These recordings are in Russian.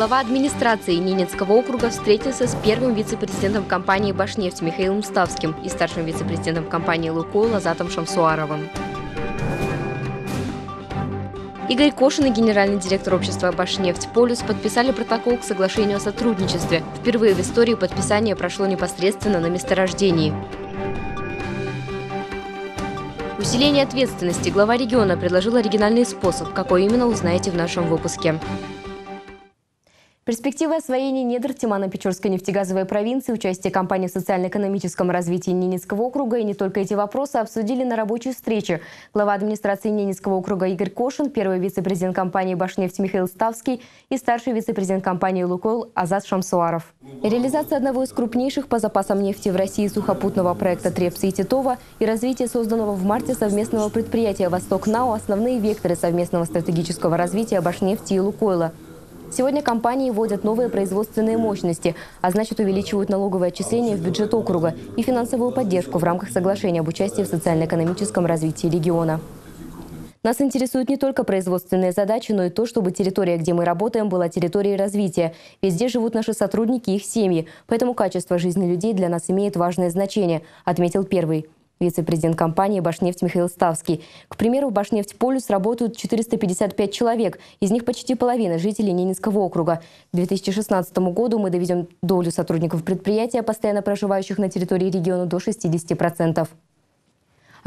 Глава администрации Ненецкого округа встретился с первым вице-президентом компании «Башнефть» Михаилом Ставским и старшим вице-президентом компании «Лукойл» Азатом Шамсуаровым. Игорь Кошин и генеральный директор общества «Башнефть Полюс» подписали протокол к соглашению о сотрудничестве. Впервые в истории подписание прошло непосредственно на месторождении. Усиление ответственности глава региона предложил оригинальный способ. Какой именно, узнаете в нашем выпуске. Перспективы освоения недр Тимано-Печорской нефтегазовой провинции, участие компании в социально-экономическом развитии Ненецкого округа и не только эти вопросы обсудили на рабочей встрече. Глава администрации Ненецкого округа Игорь Кошин, первый вице-президент компании «Башнефть» Михаил Ставский и старший вице-президент компании «Лукойл» Азат Шамсуаров. Реализация одного из крупнейших по запасам нефти в России сухопутного проекта Трепса и Титова и развитие созданного в марте совместного предприятия «Восток-НАО» – основные векторы совместного стратегического развития «Башнефти» и «Лукойла». Сегодня компании вводят новые производственные мощности, а значит увеличивают налоговые отчисления в бюджет округа и финансовую поддержку в рамках соглашения об участии в социально-экономическом развитии региона. Нас интересуют не только производственные задачи, но и то, чтобы территория, где мы работаем, была территорией развития. Везде живут наши сотрудники и их семьи, поэтому качество жизни людей для нас имеет важное значение, отметил первый вице-президент компании «Башнефть» Михаил Ставский. К примеру, в «Башнефть Полюс» работают 455 человек, из них почти половина жителей Ненецкого округа. К 2016 году мы доведем долю сотрудников предприятия, постоянно проживающих на территории региона, до 60%.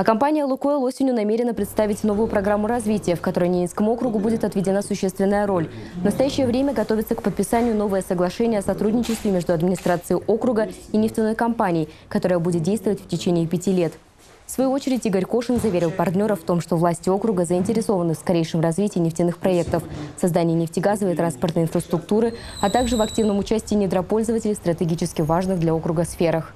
А компания «Лукойл» осенью намерена представить новую программу развития, в которой Ненецкому округу будет отведена существенная роль. В настоящее время готовится к подписанию новое соглашение о сотрудничестве между администрацией округа и нефтяной компанией, которая будет действовать в течение пяти лет. В свою очередь Игорь Кошин заверил партнеров в том, что власти округа заинтересованы в скорейшем развитии нефтяных проектов, создании нефтегазовой и транспортной инфраструктуры, а также в активном участии недропользователей в стратегически важных для округа сферах.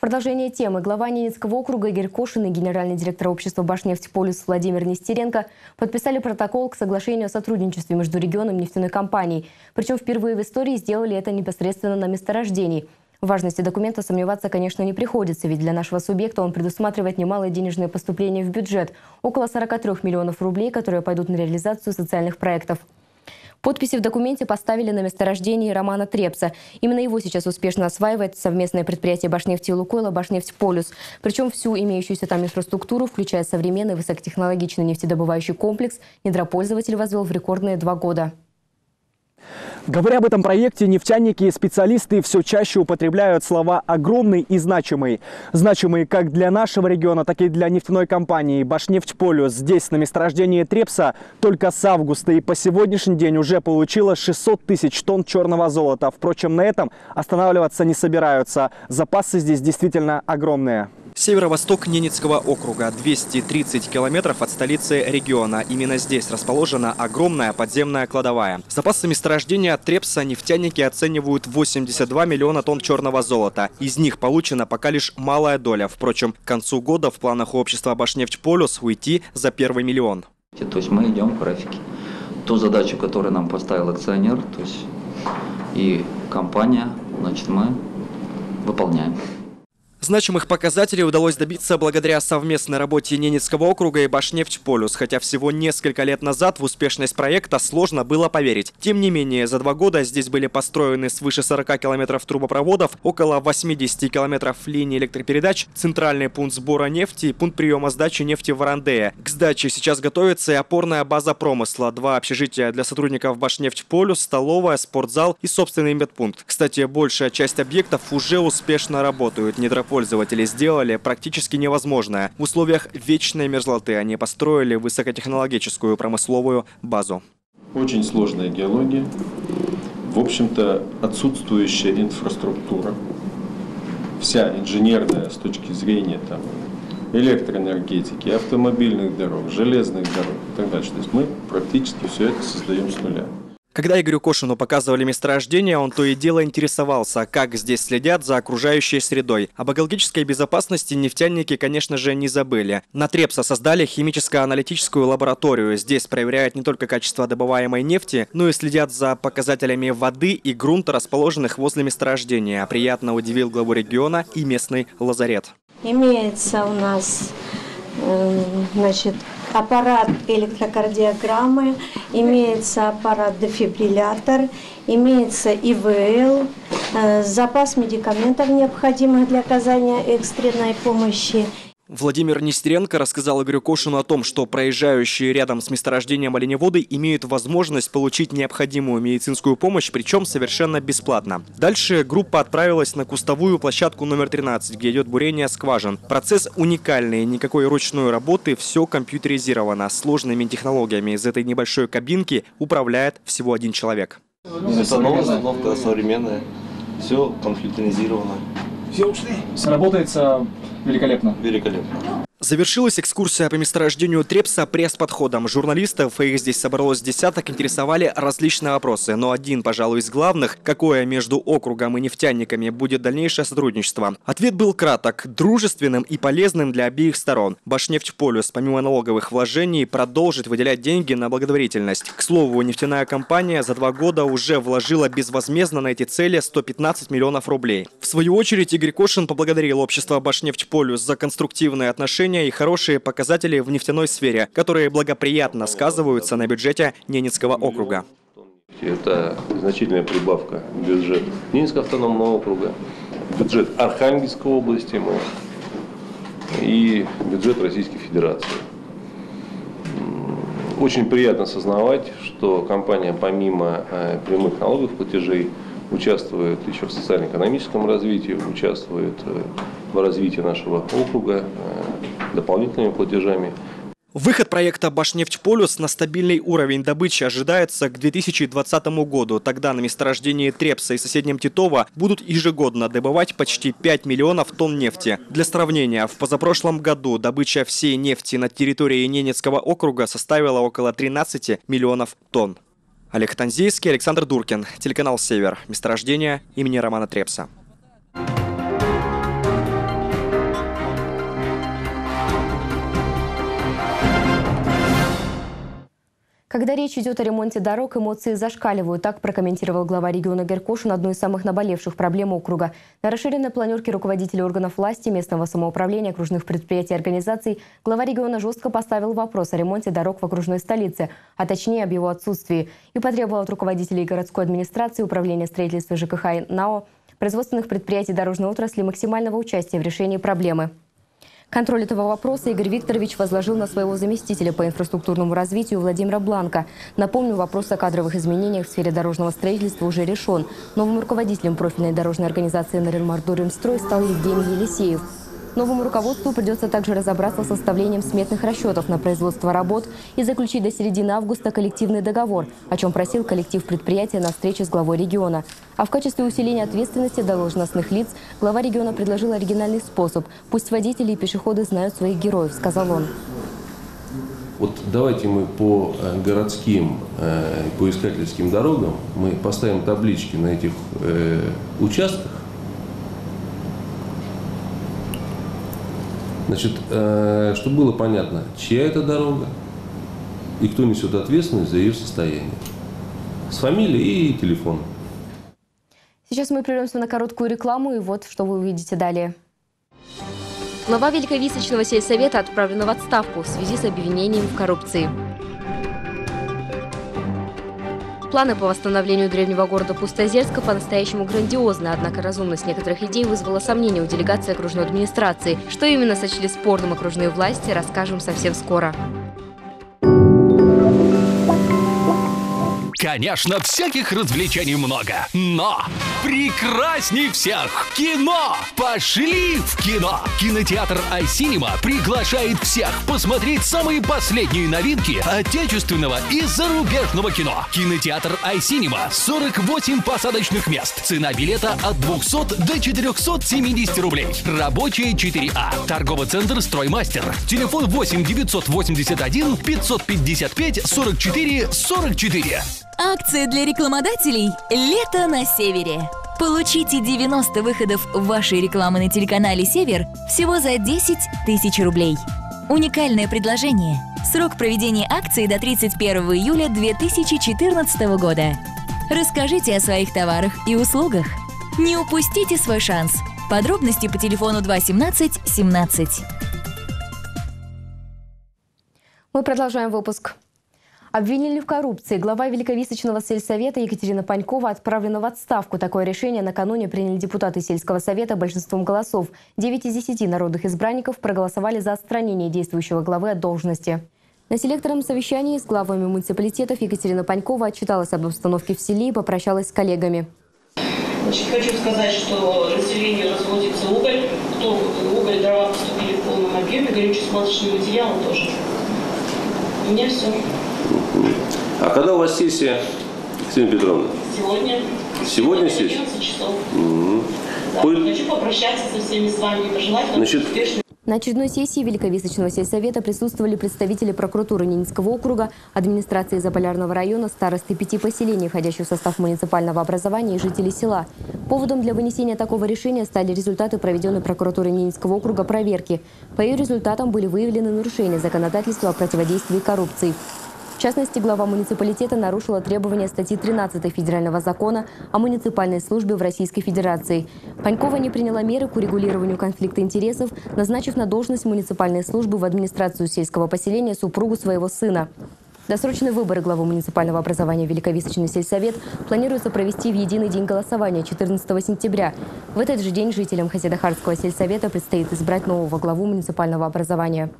Продолжение темы глава Ненецкого округа Игорь Кошин и генеральный директор общества «Башнефть Полюс» Владимир Нестеренко подписали протокол к соглашению о сотрудничестве между регионом нефтяной компанией. Причем впервые в истории сделали это непосредственно на месторождении. В важности документа сомневаться, конечно, не приходится, ведь для нашего субъекта он предусматривает немалые денежные поступления в бюджет – около 43 миллионов рублей, которые пойдут на реализацию социальных проектов. Подписи в документе поставили на месторождении Романа Трепса. Именно его сейчас успешно осваивает совместное предприятие «Башнефти» и «Лукойла» «Башнефть Полюс». Причем всю имеющуюся там инфраструктуру, включая современный высокотехнологичный нефтедобывающий комплекс, недропользователь возвел в рекордные два года. Говоря об этом проекте, нефтяники и специалисты все чаще употребляют слова «огромный» и «значимый». Значимый как для нашего региона, так и для нефтяной компании «Башнефть Полюс». Здесь, на месторождении Трепса, только с августа и по сегодняшний день уже получила 600 тысяч тонн черного золота. Впрочем, на этом останавливаться не собираются. Запасы здесь действительно огромные. Северо-восток Ненецкого округа, 230 километров от столицы региона. Именно здесь расположена огромная подземная кладовая. Запасы месторождения Трепса нефтяники оценивают 82 миллиона тонн черного золота. Из них получена пока лишь малая доля. Впрочем, к концу года в планах общества «Башнефть Полюс» уйти за первый миллион. То есть мы идем в графике. Ту задачу, которую нам поставил акционер, то есть и компания, значит, мы выполняем. Значимых показателей удалось добиться благодаря совместной работе Ненецкого округа и Башнефть Полюс, хотя всего несколько лет назад в успешность проекта сложно было поверить. Тем не менее, за два года здесь были построены свыше 40 километров трубопроводов, около 80 километров линий электропередач, центральный пункт сбора нефти и пункт приема сдачи нефти в Арандее. К сдаче сейчас готовится и опорная база промысла, два общежития для сотрудников Башнефть Полюс, столовая, спортзал и собственный медпункт. Кстати, большая часть объектов уже успешно работают. Недропользователи пользователи сделали практически невозможное. В условиях вечной мерзлоты они построили высокотехнологическую промысловую базу. Очень сложная геология. В общем-то, отсутствующая инфраструктура. Вся инженерная с точки зрения там, электроэнергетики, автомобильных дорог, железных дорог и так дальше. То есть мы практически все это создаем с нуля. Когда Игорю Кошину показывали месторождение, он то и дело интересовался, как здесь следят за окружающей средой. Об экологической безопасности нефтяники, конечно же, не забыли. На Трепса создали химическо-аналитическую лабораторию. Здесь проверяют не только качество добываемой нефти, но и следят за показателями воды и грунта, расположенных возле месторождения. Приятно удивил главу региона и местный лазарет. Имеется у нас эм, значит, аппарат электрокардиограммы, имеется аппарат дефибриллятор, имеется ИВЛ, э, запас медикаментов, необходимых для оказания экстренной помощи. Владимир Нестеренко рассказал Игорю Кошину о том, что проезжающие рядом с месторождением оленеводы имеют возможность получить необходимую медицинскую помощь, причем совершенно бесплатно. Дальше группа отправилась на кустовую площадку номер 13, где идет бурение скважин. Процесс уникальный, никакой ручной работы, все компьютеризировано. Сложными технологиями из этой небольшой кабинки управляет всего один человек. Установка, установка современная, все компьютеризировано. Все ушли. Сработается великолепно. Великолепно. Завершилась экскурсия по месторождению Трепса пресс-подходом. Журналистов, их здесь собралось десяток, интересовали различные вопросы. Но один, пожалуй, из главных, какое между округом и нефтяниками будет дальнейшее сотрудничество. Ответ был краток, дружественным и полезным для обеих сторон. Башнефть-Полюс, помимо налоговых вложений, продолжит выделять деньги на благотворительность. К слову, нефтяная компания за два года уже вложила безвозмездно на эти цели 115 миллионов рублей. В свою очередь, Игорь Кошин поблагодарил общество Башнефть-Полюс за конструктивные отношения и хорошие показатели в нефтяной сфере, которые благоприятно сказываются на бюджете Ненецкого округа. Это значительная прибавка в бюджет Ненецкого автономного округа, бюджет Архангельской области и бюджет Российской Федерации. Очень приятно осознавать, что компания помимо э, прямых налоговых платежей участвует еще в социально-экономическом развитии, участвует э, в развитии нашего округа э, дополнительными платежами. Выход проекта «Башнефть-Полюс» на стабильный уровень добычи ожидается к 2020 году. Тогда на месторождении Трепса и соседнем Титова будут ежегодно добывать почти 5 миллионов тонн нефти. Для сравнения, в позапрошлом году добыча всей нефти на территории Ненецкого округа составила около 13 миллионов тонн. Олег Танзейский, Александр Дуркин, телеканал «Север», месторождение имени Романа Трепса. Когда речь идет о ремонте дорог, эмоции зашкаливают. Так прокомментировал глава региона Геркошин одну из самых наболевших проблем округа. На расширенной планерке руководителей органов власти, местного самоуправления, окружных предприятий и организаций глава региона жестко поставил вопрос о ремонте дорог в окружной столице, а точнее об его отсутствии, и потребовал от руководителей городской администрации, управления строительства ЖКХ и НАО, производственных предприятий дорожной отрасли максимального участия в решении проблемы. Контроль этого вопроса Игорь Викторович возложил на своего заместителя по инфраструктурному развитию Владимира Бланка. Напомню, вопрос о кадровых изменениях в сфере дорожного строительства уже решен. Новым руководителем профильной дорожной организации «Наринмардуринстрой» стал Евгений Елисеев. Новому руководству придется также разобраться с составлением сметных расчетов на производство работ и заключить до середины августа коллективный договор, о чем просил коллектив предприятия на встрече с главой региона. А в качестве усиления ответственности должностных лиц глава региона предложил оригинальный способ. Пусть водители и пешеходы знают своих героев, сказал он. Вот давайте мы по э, городским, э, по искательским дорогам мы поставим таблички на этих э, участках, Значит, э, чтобы было понятно, чья это дорога и кто несет ответственность за ее состояние. С фамилией и телефоном. Сейчас мы прервемся на короткую рекламу, и вот что вы увидите далее. Глава Великовисочного сельсовета отправлена в отставку в связи с обвинением в коррупции. Планы по восстановлению древнего города Пустозерска по-настоящему грандиозны, однако разумность некоторых идей вызвала сомнения у делегации окружной администрации. Что именно сочли спорным окружные власти, расскажем совсем скоро. Конечно, всяких развлечений много, но прекрасней всех кино! Пошли в кино! Кинотеатр Айсинема приглашает всех посмотреть самые последние новинки отечественного и зарубежного кино. Кинотеатр Айсинема 48 посадочных мест. Цена билета от 200 до 470 рублей. Рабочая 4А. Торговый центр «Строймастер». Телефон 8 981 555 44 44. Акция для рекламодателей «Лето на севере». Получите 90 выходов вашей рекламы на телеканале «Север» всего за 10 тысяч рублей. Уникальное предложение. Срок проведения акции до 31 июля 2014 года. Расскажите о своих товарах и услугах. Не упустите свой шанс. Подробности по телефону 217 17. Мы продолжаем выпуск. Обвинили в коррупции. Глава Великовисочного сельсовета Екатерина Панькова отправлена в отставку. Такое решение накануне приняли депутаты сельского совета большинством голосов. 9 из 10 народных избранников проголосовали за отстранение действующего главы от должности. На селекторном совещании с главами муниципалитетов Екатерина Панькова отчиталась об обстановке в селе и попрощалась с коллегами. Значит, хочу сказать, что населению разводится уголь. Кто уголь, дрова поступили в полном объеме, горюче-смазочные материалы тоже. У меня все. А когда у вас сессия, Ксения Петровна? Сегодня. Сегодня сессия? 11 часов. Мгм. Да. Будет- Хочу попрощаться со всеми с вами и пожелать вам Значит, успешной На очередной сессии Великовисочного сельсовета присутствовали представители прокуратуры Ненецкого округа, администрации Заполярного района, старосты пяти поселений, входящих в состав муниципального образования и жителей села. Поводом для вынесения такого решения стали результаты проведенной прокуратурой Ненецкого округа проверки. По ее результатам были выявлены нарушения законодательства о противодействии коррупции. В частности, глава муниципалитета нарушила требования статьи 13 Федерального закона о муниципальной службе в Российской Федерации. Панькова не приняла меры к урегулированию конфликта интересов, назначив на должность муниципальной службы в администрацию сельского поселения супругу своего сына. Досрочные выборы главы муниципального образования Великовисочный сельсовет планируется провести в единый день голосования 14 сентября. В этот же день жителям Хасидахарского сельсовета предстоит избрать нового главу муниципального образования.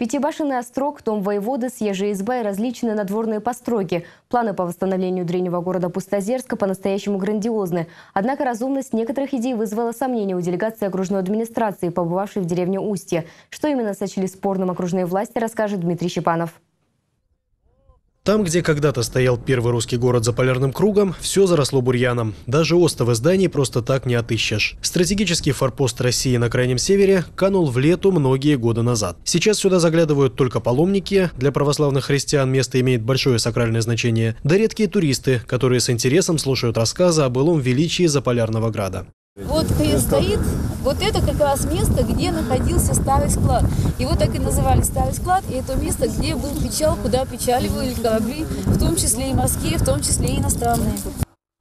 Пятибашенный острог, дом воеводы, съезжая изба и различные надворные постройки. Планы по восстановлению древнего города Пустозерска по-настоящему грандиозны. Однако разумность некоторых идей вызвала сомнения у делегации окружной администрации, побывавшей в деревне Устье. Что именно сочли спорным окружные власти, расскажет Дмитрий Щепанов. Там, где когда-то стоял первый русский город за полярным кругом, все заросло бурьяном. Даже остовы зданий просто так не отыщешь. Стратегический форпост России на крайнем севере канул в лету многие годы назад. Сейчас сюда заглядывают только паломники, для православных христиан место имеет большое сакральное значение, да редкие туристы, которые с интересом слушают рассказы о былом величии Заполярного града. Вот крест стоит, вот это как раз место, где находился старый склад. Его так и называли старый склад, и это место, где был печал, куда печаливали корабли, в том числе и морские, в том числе и иностранные.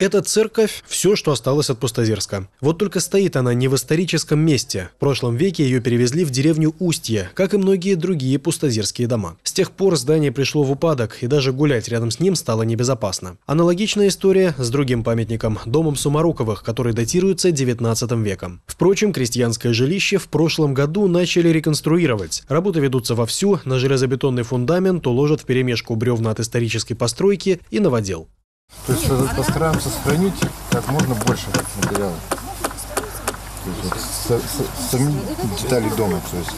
Эта церковь – все, что осталось от Пустозерска. Вот только стоит она не в историческом месте. В прошлом веке ее перевезли в деревню Устье, как и многие другие пустозерские дома. С тех пор здание пришло в упадок, и даже гулять рядом с ним стало небезопасно. Аналогичная история с другим памятником – домом Сумаруковых, который датируется 19 веком. Впрочем, крестьянское жилище в прошлом году начали реконструировать. Работы ведутся вовсю, на железобетонный фундамент уложат вперемешку бревна от исторической постройки и новодел. То есть постараемся сохранить как можно больше материалов. То есть вот с- с- сами детали дома. То есть,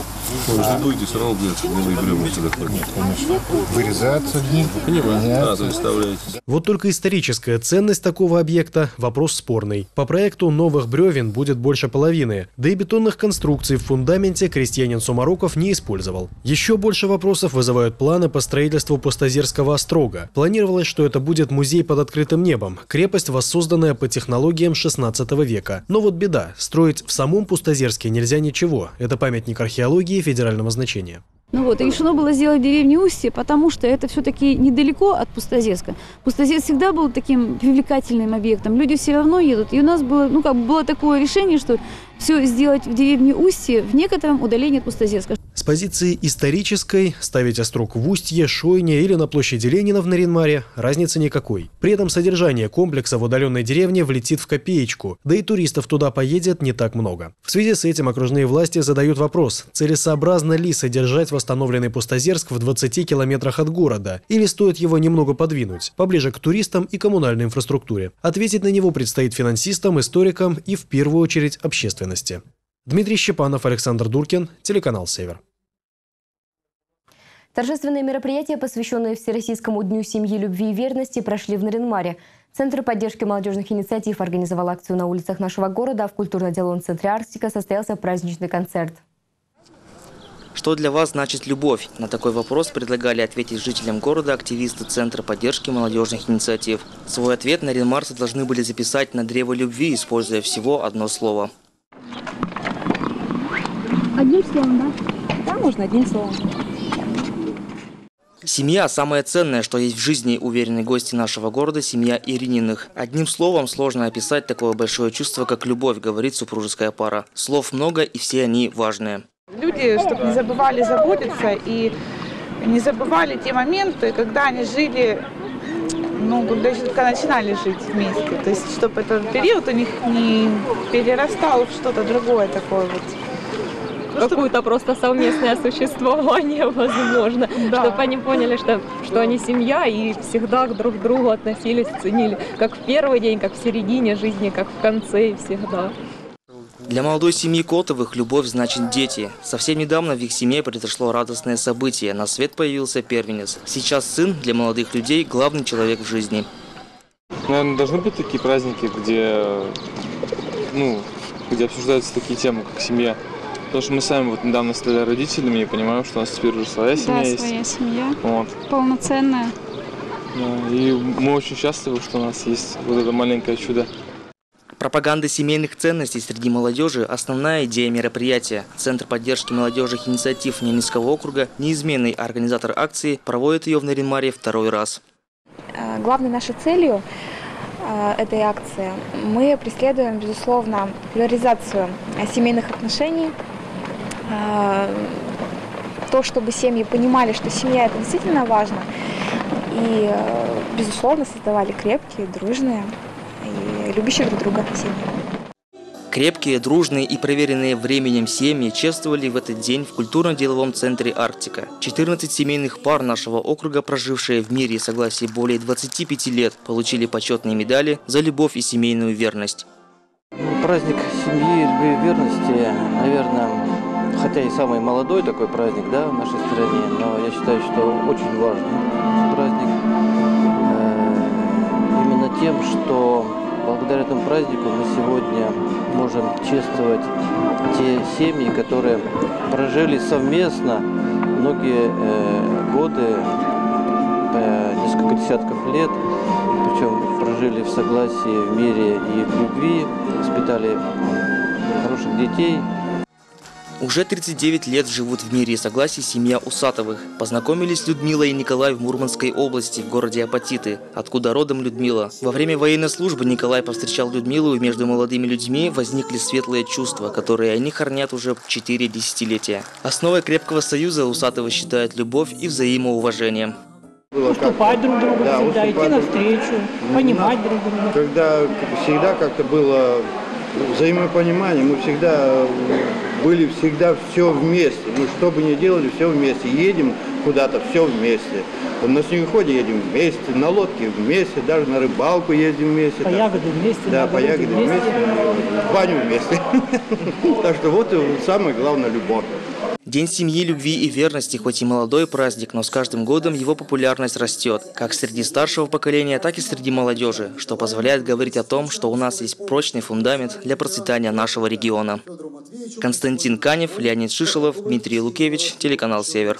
Вы же не будете все равно, блядь, гнилые бревна сюда конечно, вырезаются одни, А, меняются. то есть вставляете. Вот только историческая ценность такого объекта – вопрос спорный. По проекту новых бревен будет больше половины, да и бетонных конструкций в фундаменте крестьянин Сумароков не использовал. Еще больше вопросов вызывают планы по строительству Пустозерского острога. Планировалось, что это будет музей под открытым небом, крепость, воссозданная по технологиям 16 века. Но вот беда – строить в самом Пустозерске нельзя ничего. Это памятник археологии федерального значения. Ну вот, и решено было сделать в деревне Устье, потому что это все-таки недалеко от Пустозерска. Пустозерск всегда был таким привлекательным объектом, люди все равно едут. И у нас было, ну как бы было такое решение, что все сделать в деревне Устье в некотором удалении от Пустозерска. С позиции исторической ставить острог в Устье, Шойне или на площади Ленина в Наринмаре разницы никакой. При этом содержание комплекса в удаленной деревне влетит в копеечку, да и туристов туда поедет не так много. В связи с этим окружные власти задают вопрос, целесообразно ли содержать восстановленный Пустозерск в 20 километрах от города, или стоит его немного подвинуть, поближе к туристам и коммунальной инфраструктуре. Ответить на него предстоит финансистам, историкам и в первую очередь общественности. Дмитрий Щепанов, Александр Дуркин, телеканал «Север». Торжественные мероприятия, посвященные Всероссийскому дню семьи, любви и верности, прошли в Наринмаре. Центр поддержки молодежных инициатив организовал акцию на улицах нашего города, а в культурно-деловом центре «Арктика» состоялся праздничный концерт. Что для вас значит любовь? На такой вопрос предлагали ответить жителям города активисты Центра поддержки молодежных инициатив. Свой ответ на Ренмарсы должны были записать на древо любви, используя всего одно слово. Одним словом, да? Да, можно одним словом. Семья – самое ценное, что есть в жизни, уверены гости нашего города, семья Ирининых. Одним словом, сложно описать такое большое чувство, как любовь, говорит супружеская пара. Слов много, и все они важные. Люди, чтобы не забывали заботиться и не забывали те моменты, когда они жили, ну, когда только начинали жить вместе. То есть, чтобы этот период у них не перерастал в что-то другое такое вот. Какое-то просто совместное существование возможно, Да. чтобы они поняли, что, что они семья и всегда к друг другу относились, ценили, как в первый день, как в середине жизни, как в конце и всегда. Для молодой семьи Котовых любовь значит дети. Совсем недавно в их семье произошло радостное событие. На свет появился первенец. Сейчас сын для молодых людей – главный человек в жизни. Наверное, должны быть такие праздники, где, ну, где обсуждаются такие темы, как семья. Потому что мы сами вот недавно стали родителями и понимаем, что у нас теперь уже своя семья Да, есть. своя семья. Вот. Полноценная. Да, И мы очень счастливы, что у нас есть вот это маленькое чудо. Пропаганда семейных ценностей среди молодежи – основная идея мероприятия. Центр поддержки молодежных инициатив Ненецкого округа, неизменный организатор акции, проводит ее в Наринмаре второй раз. Э, Главной нашей целью э, этой акции мы преследуем, безусловно, популяризацию семейных отношений, то, чтобы семьи понимали, что семья это действительно важно, и, э, безусловно, создавали крепкие, дружные и любящие друг друга семьи. Крепкие, дружные и проверенные временем семьи чествовали в этот день в культурно-деловом центре «Арктика». 14 семейных пар нашего округа, прожившие в мире и согласии более 25 лет, получили почетные медали за любовь и семейную верность. Праздник семьи, любви и верности, наверное, хотя и самый молодой такой праздник да, в нашей стране, но я считаю, что очень важный праздник. Э, Именно тем, что благодаря этому празднику мы сегодня можем чествовать те семьи, которые прожили совместно многие э, годы, э, несколько десятков лет, причем прожили в согласии, в мире и в любви, воспитали хороших детей. Уже 39 лет живут в мире и согласии семья Усатовых. Познакомились Людмила и Николай в Мурманской области, в городе Апатиты, откуда родом Людмила. Во время военной службы Николай повстречал Людмилу, и между молодыми людьми возникли светлые чувства, которые они хранят уже 4 десятилетия. Основой крепкого союза Усатовы считают любовь и взаимоуважение. Уступать друг другу Да, всегда, идти уступать. навстречу, понимать друг друга. Когда всегда как-то было взаимопонимание, мы всегда были всегда все вместе. Ну, что бы ни делали, все вместе. Едем куда-то, все вместе. На снегоходе едем вместе, на лодке вместе, даже на рыбалку ездим вместе. По Так ягоды что- вместе, Да, по ягоды вместе. вместе, в баню вместе. Так что вот самое главное – любовь. День семьи, любви и верности хоть и молодой праздник, но с каждым годом его популярность растет, как среди старшего поколения, так и среди молодежи, что позволяет говорить о том, что у нас есть прочный фундамент для процветания нашего региона. Константин Канев, Леонид Шишелов, Дмитрий Лукевич, телеканал «Север».